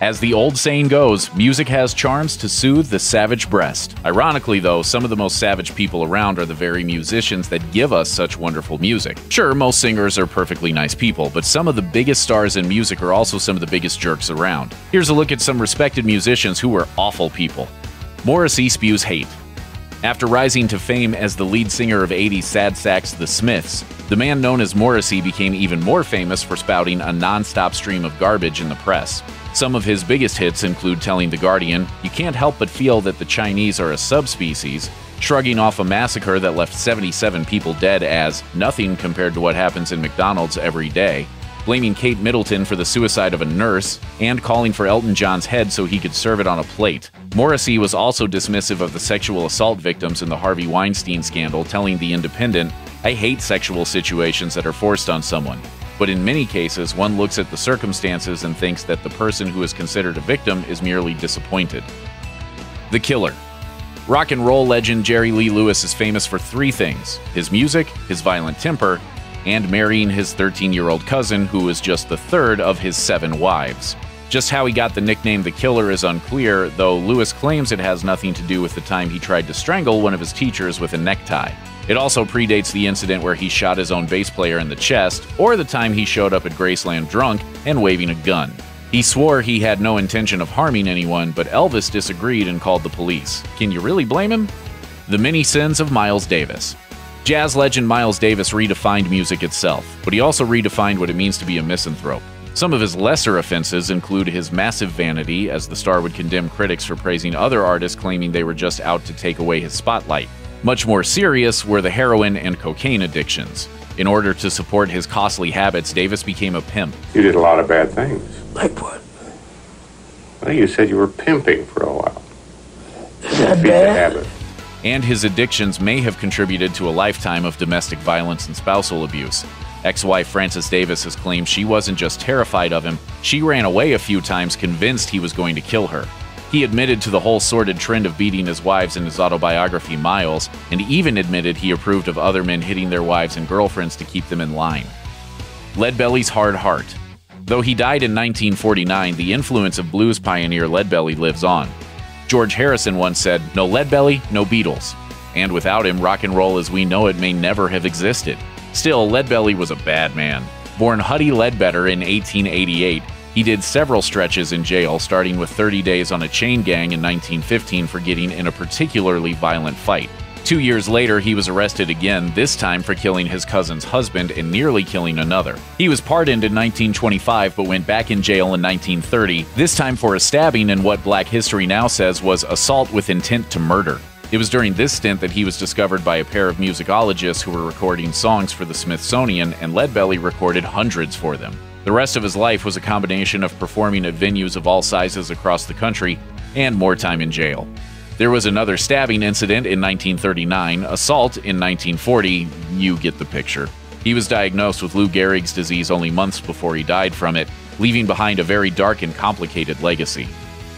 As the old saying goes, music has charms to soothe the savage breast. Ironically, though, some of the most savage people around are the very musicians that give us such wonderful music. Sure, most singers are perfectly nice people, but some of the biggest stars in music are also some of the biggest jerks around. Here's a look at some respected musicians who were awful people. Morrissey spews hate. After rising to fame as the lead singer of 80s sad sacks The Smiths, the man known as Morrissey became even more famous for spouting a non-stop stream of garbage in the press. Some of his biggest hits include telling The Guardian, You can't help but feel that the Chinese are a subspecies, shrugging off a massacre that left 77 people dead as nothing compared to what happens in McDonald's every day, blaming Kate Middleton for the suicide of a nurse, and calling for Elton John's head so he could serve it on a plate. Morrissey was also dismissive of the sexual assault victims in the Harvey Weinstein scandal, telling The Independent, I hate sexual situations that are forced on someone but in many cases, one looks at the circumstances and thinks that the person who is considered a victim is merely disappointed. The Killer. Rock and roll legend Jerry Lee Lewis is famous for three things his music, his violent temper, and marrying his 13 year old cousin, who was just the third of his seven wives. Just how he got the nickname The Killer is unclear, though Lewis claims it has nothing to do with the time he tried to strangle one of his teachers with a necktie. It also predates the incident where he shot his own bass player in the chest, or the time he showed up at Graceland drunk and waving a gun. He swore he had no intention of harming anyone, but Elvis disagreed and called the police. Can you really blame him? The Many Sins of Miles Davis. Jazz legend Miles Davis redefined music itself, but he also redefined what it means to be a misanthrope. Some of his lesser offenses include his massive vanity, as the star would condemn critics for praising other artists claiming they were just out to take away his spotlight. Much more serious were the heroin and cocaine addictions. In order to support his costly habits, Davis became a pimp. You did a lot of bad things. Like what? Well, you said you were pimping for a while. Is that Beat the bad? habit. And his addictions may have contributed to a lifetime of domestic violence and spousal abuse. Ex wife Frances Davis has claimed she wasn't just terrified of him, she ran away a few times convinced he was going to kill her. He admitted to the whole sordid trend of beating his wives in his autobiography Miles, and even admitted he approved of other men hitting their wives and girlfriends to keep them in line. Leadbelly's Hard Heart. Though he died in 1949, the influence of blues pioneer Leadbelly lives on. George Harrison once said, No Leadbelly, no Beatles. And without him, rock and roll as we know it may never have existed. Still, Leadbelly was a bad man. Born Huddie Ledbetter in 1888, he did several stretches in jail, starting with 30 days on a chain gang in 1915 for getting in a particularly violent fight. Two years later, he was arrested again, this time for killing his cousin's husband and nearly killing another. He was pardoned in 1925 but went back in jail in 1930, this time for a stabbing in what Black History now says was assault with intent to murder. It was during this stint that he was discovered by a pair of musicologists who were recording songs for the Smithsonian, and Leadbelly recorded hundreds for them. The rest of his life was a combination of performing at venues of all sizes across the country and more time in jail. There was another stabbing incident in 1939, assault in 1940, you get the picture. He was diagnosed with Lou Gehrig's disease only months before he died from it, leaving behind a very dark and complicated legacy.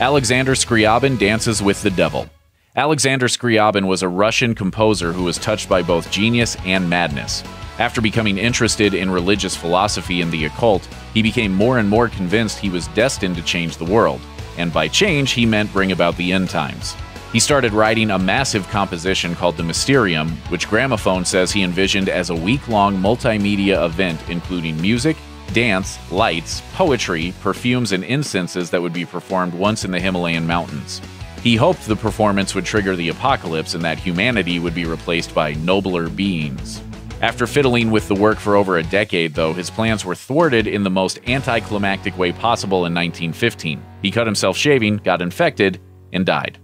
Alexander Scriabin dances with the devil. Alexander Scriabin was a Russian composer who was touched by both genius and madness. After becoming interested in religious philosophy and the occult, he became more and more convinced he was destined to change the world. And by change, he meant bring about the end times. He started writing a massive composition called the Mysterium, which Gramophone says he envisioned as a week long multimedia event including music, dance, lights, poetry, perfumes, and incenses that would be performed once in the Himalayan mountains. He hoped the performance would trigger the apocalypse and that humanity would be replaced by nobler beings. After fiddling with the work for over a decade, though, his plans were thwarted in the most anticlimactic way possible in 1915. He cut himself shaving, got infected, and died.